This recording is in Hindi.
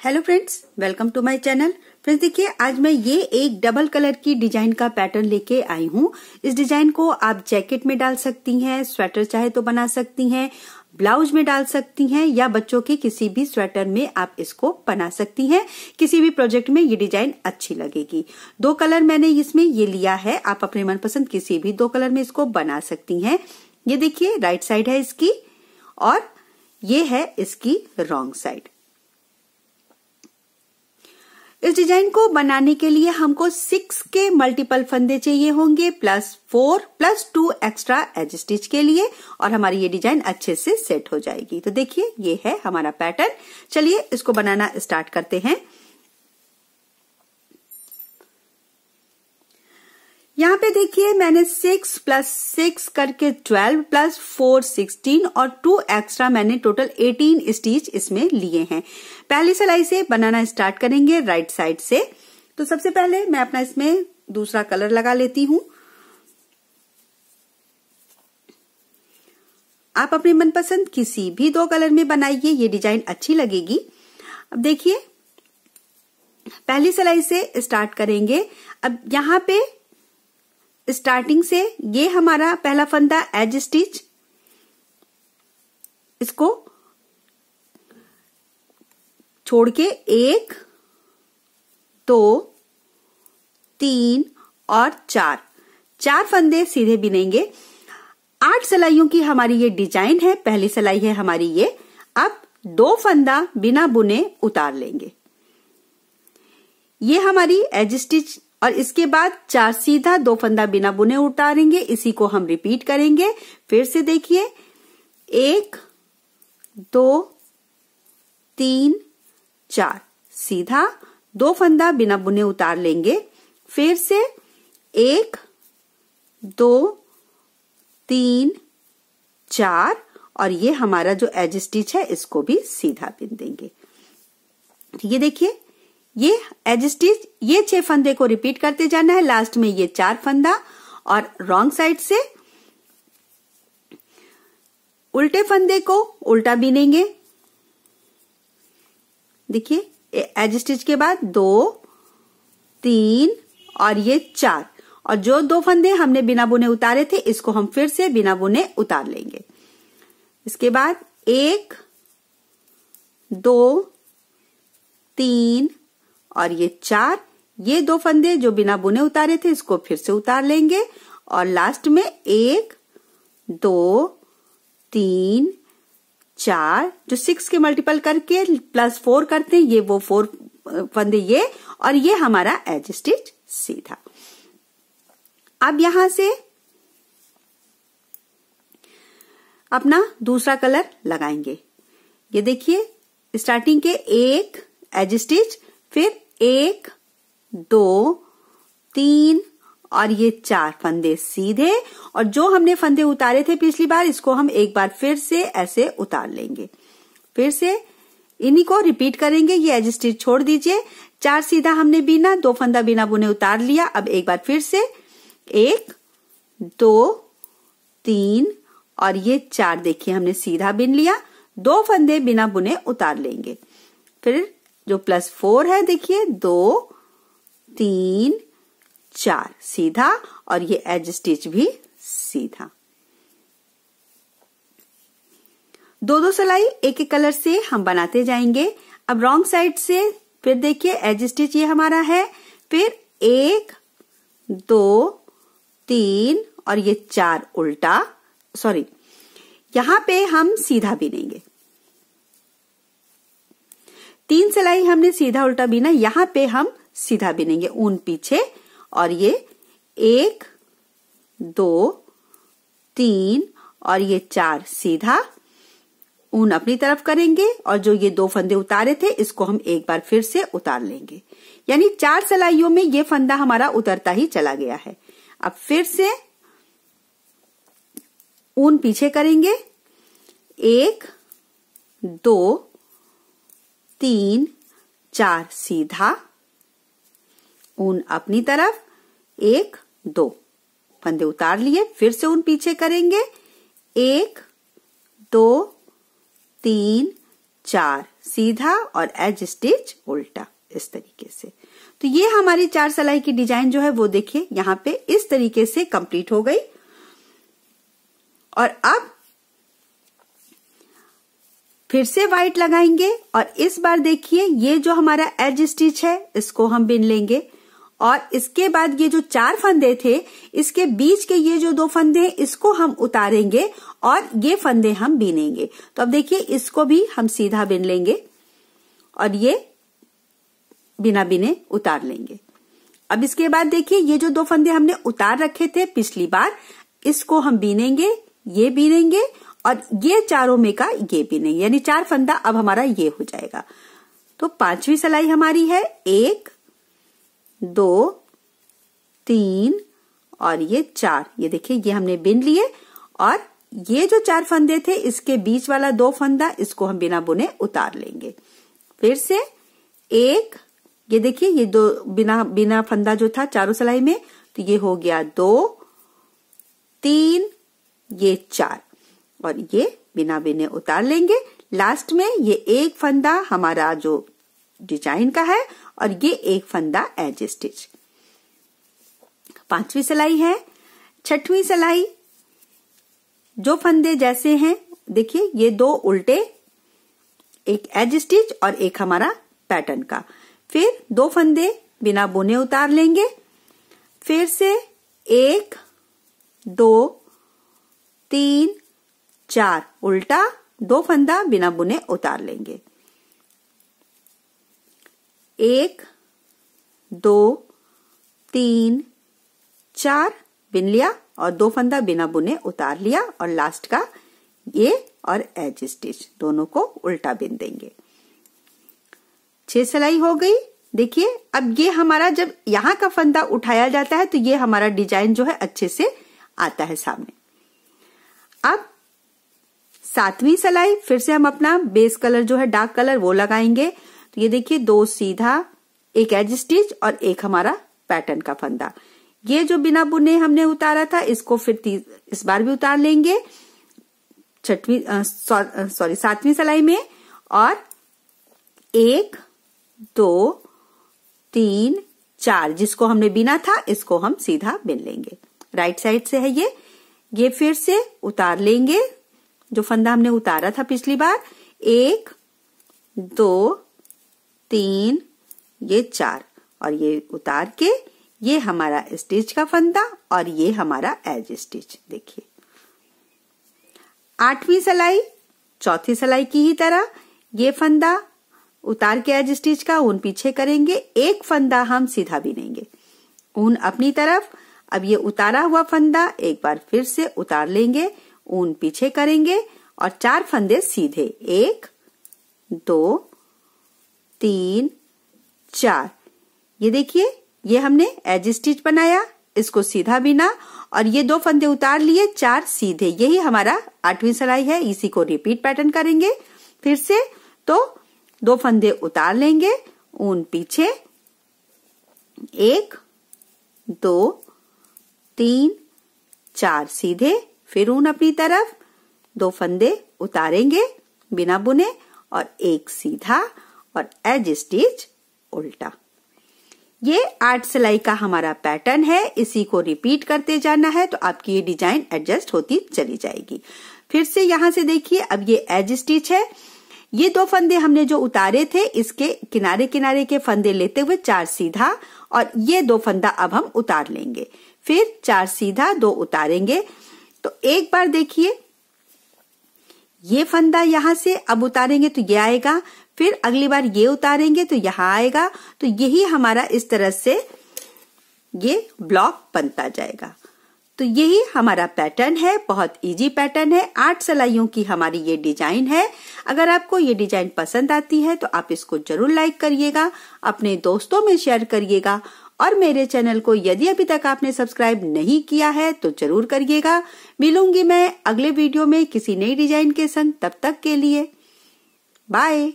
Hello friends welcome to my channel friends देखिए, आज मैं ये एक डबल कलर की डिज़ाइन का पैटर्न लेके आई हूँ। इस डिज़ाइन को आप जैकेट में डाल सकती हैं स्वेटर चाहे तो बना सकती हैं ब्लाउज में डाल सकती हैं, या बच्चों के किसी भी स्वेटर में आप इसको बना सकती हैं। किसी भी प्रोजेक्ट में ये डिज़ाइन अच्छी लगेगी। दो कलर मैंने इसमें ये लिया है, आप अपने मनपसंद किसी भी दो कलर में इसको बना सकती हैं। ये देखिए राइट साइड है इसकी और ये है इसकी रॉन्ग साइड इस डिज़ाइन को बनाने के लिए हमको सिक्स के मल्टीपल फंदे चाहिए होंगे plus four plus two extra edge stitch के लिए, और हमारी ये डिज़ाइन अच्छे से सेट हो जाएगी। तो देखिए, ये है हमारा पैटर्न चलिए, इसको बनाना स्टार्ट करते हैं। यहाँ पे देखिए मैंने सिक्स प्लस सिक्स करके ट्वेल्व प्लस फोर सिक्सटीन और टू एक्स्ट्रा मैंने टोटल एटीन स्टिच इसमें लिए हैं। पहली सिलाई से बनाना स्टार्ट करेंगे राइट साइड से। तो सबसे पहले मैं अपना इसमें दूसरा कलर लगा लेती हूँ। आप अपने मनपसंद किसी भी दो कलर में बनाइए, ये डिज़ाइन अच्छी लगेगी। अब देखिए, पहली सिलाई से स्टार्ट करेंगे। अब यहाँ पे स्टार्टिंग से ये हमारा पहला फंदा एज स्टिच इसको छोड़ के एक, दो, तीन और चार। चार फंदे सीधे बिनेंगे। आठ सिलाइयों की हमारी ये डिज़ाइन है। पहली सिलाई है हमारी ये। अब दो फंदा बिना बुने उतार लेंगे। ये हमारी एज स्टिच और इसके बाद चार सीधा दो फंदा बिना बुने उतारेंगे। इसी को हम रिपीट करेंगे। फिर से देखिए। एक, दो, तीन, चार। सीधा दो फंदा बिना बुने उतार लेंगे। फिर से एक, दो, तीन, चार। और ये हमारा जो एज स्टिच है, इसको भी सीधा बिन देंगे। ये देखिए ये एज स्टिच ये छह फंदे को रिपीट करते जाना है। लास्ट में ये चार फंदा और रॉन्ग साइड से उल्टे फंदे को उल्टा बीनेंगे। देखिए एज स्टिच के बाद दो, तीन और ये चार। और जो दो फंदे हमने बिना बुने उतारे थे, इसको हम फिर से बिना बुने उतार लेंगे। इसके बाद एक, दो, तीन और ये चार, ये दो फंदे जो बिना बुने उतारे थे, इसको फिर से उतार लेंगे। और लास्ट में एक, दो, तीन, चार, जो सिक्स के मल्टीपल करके प्लस फोर करते हैं, ये वो फोर फंदे ये, और ये हमारा एज स्टिच सीधा अब यहाँ से अपना दूसरा कलर लगाएँगे। ये देखिए स्टार्टिंग के एक एज स्टिच फिर एक, दो, तीन और ये चार फंदे सीधे। और जो हमने फंदे उतारे थे पिछली बार, इसको हम एक बार फिर से ऐसे उतार लेंगे। फिर से इन्हीं को रिपीट करेंगे। ये एज स्टिच छोड़ दीजिए। चार सीधा हमने बीना, दो फंदा बिना बुने उतार लिया। अब एक बार फिर से। एक, दो, तीन और ये चार देखिए हमने सीधा बिन लिया। दो फंदे बिना बुने उतार लेंगे। फिर जो प्लस फोर है, देखिए, दो, तीन, चार, सीधा, और ये एज स्टिच भी सीधा। दो दो सिलाई एक एक कलर से हम बनाते जाएँगे। अब रॉन्ग साइड से फिर देखिए एज स्टिच ये हमारा है। फिर एक, दो, तीन, और ये चार उल्टा सॉरी यहाँ पे हम सीधा बिनेंगे तीन सिलाई हमने सीधा उल्टा बीना, यहाँ पे हम सीधा बीनेंगे ऊन पीछे, और ये एक, दो, तीन, और ये चार सीधा ऊन अपनी तरफ़ करेंगे, और जो ये दो फंदे उतारे थे, इसको हम एक बार फिर से उतार लेंगे। यानी चार सिलाइयों में ये फंदा हमारा उतरता ही चला गया है। अब फिर से ऊन पीछे करेंगे, एक, दो तीन, चार सीधा, ऊन अपनी तरफ़, एक, दो। फंदे उतार लिए, फिर से ऊन पीछे करेंगे। एक, दो, तीन, चार, सीधा और एज स्टिच उल्टा, इस तरीके से। तो ये हमारी चार सलाई की डिज़ाइन जो है, वो देखिए, यहाँ पे इस तरीके से कंप्लीट हो गई। और अब फिर से व्हाइट लगाएँगे और इस बार देखिए, ये जो हमारा एज स्टिच है, इसको हम बिन लेंगे। और इसके बाद ये जो चार फंदे थे, इसके बीच के ये जो दो फंदे हैं, इसको हम उतारेंगे और ये फंदे हम बीनेंगे। तो अब देखिए, इसको भी हम सीधा बिन लेंगे और ये बिना बिने उतार लेंगे। अब इसके बाद देखिए, ये जो दो फंदे हमने उतार रखे थे पिछली बार, इसको हम बीनेंगे, ये बीनेंगे और ये चारों में का ये बीनेंगे यानी चार फंदा अब हमारा ये हो जाएगा। तो पांचवी सिलाई हमारी है एक, दो, तीन और ये चार। ये देखिए, ये हमने बिन लिए और ये जो चार फंदे थे, इसके बीच वाला दो फंदा, इसको हम बिना बुने उतार लेंगे। फिर से एक, ये देखिए, ये दो बिना बिना फंदा जो था चारों सिलाई में तो ये हो गया दो, तीन, ये चार। और ये बिना बिने उतार लेंगे। लास्ट में ये एक फंदा हमारा जो डिज़ाइन का है और ये एक फंदा एज स्टिच पांचवी सिलाई है, छठवीं सिलाई। जो फंदे जैसे हैं, देखिए ये दो उल्टे, एक एज स्टिच और एक हमारा पैटर्न का। फिर दो फंदे बिना बुने उतार लेंगे। फिर से एक, दो, तीन चार उल्टा, दो फंदा बिना बुने उतार लेंगे। एक, दो, तीन, चार बिन लिया और दो फंदा बिना बुने उतार लिया और लास्ट का ये और एज स्टिच दोनों को उल्टा बिन देंगे। छह सिलाई हो गई। देखिए, अब ये हमारा जब यहाँ का फंदा उठाया जाता है तो ये हमारा डिज़ाइन जो है अच्छे से आता है सामने। अब सातवीं सिलाई, फिर से हम अपना बेस कलर जो है डार्क कलर वो लगाएँगे। तो ये देखिए, दो सीधा, एक एज स्टिच और एक हमारा पैटर्न का फंदा। ये जो बिना बुने हमने उतारा था, इसको फिर इस बार भी उतार लेंगे। छठवीं सॉरी सातवीं सलाई में और एक, दो, तीन, चार, जिसको हमने बिना था, इसको हम सीधा बिन लेंगे। राइट साइड से है ये। ये फिर से उतार लेंगे। जो फंदा हमने उतारा था पिछली बार, एक, दो, तीन, ये चार। और ये उतार के, ये हमारा स्टिच का फंदा और ये हमारा एज स्टिच, देखिए। आठवीं सिलाई, चौथी सिलाई की ही तरह, ये फंदा उतार के एज स्टिच का, ऊन पीछे करेंगे, एक फंदा हम सीधा बिनेंगे ऊन अपनी तरफ़, अब ये उतारा हुआ फंदा, एक बार फिर से उतार लेंगे ऊन पीछे करेंगे और चार फंदे सीधे। एक, दो, तीन, चार। ये देखिए, ये हमने एज स्टिच बनाया, इसको सीधा बिना और ये दो फंदे उतार लिए, चार सीधे। यही हमारा आठवीं सिलाई है, इसी को रिपीट पैटर्न करेंगे। फिर से तो दो फंदे उतार लेंगे, ऊन पीछे। एक, दो, तीन, चार सीधे। फिर ऊन अपनी तरफ़, दो फंदे उतारेंगे बिना बुने और एक सीधा और एज स्टिच उल्टा। ये आठ सिलाई का हमारा पैटर्न है, इसी को रिपीट करते जाना है तो आपकी ये डिज़ाइन एडजस्ट होती चली जाएगी। फिर से यहाँ से देखिए, अब ये एज स्टिच है। ये दो फंदे हमने जो उतारे थे, इसके किनारे किनारे के फंदे लेते हुए चार सीधा और ये दो फंदा अब हम उतार लेंगे। फिर चार सीधा, दो उतारेंगे। तो एक बार देखिए। ये फंदा यहाँ से अब उतारेंगे तो ये आएगा, फिर अगली बार ये उतारेंगे तो यहाँ आएगा। तो यही हमारा इस तरह से ये ब्लॉक बनता जाएगा। तो यही हमारा पैटर्न है, बहुत इजी पैटर्न है। आठ सलाइयों की हमारी ये डिज़ाइन है। अगर आपको ये डिज़ाइन पसंद आती है तो आप इसको ज़रूर लाइक करिएगा, अपने दोस्तों में शेयर करिएगा। और मेरे चैनल को यदि अभी तक आपने सब्सक्राइब नहीं किया है तो ज़रूर करिएगा। मिलूँगी मैं अगले वीडियो में किसी नई डिज़ाइन के संग। तब तक के लिए बाय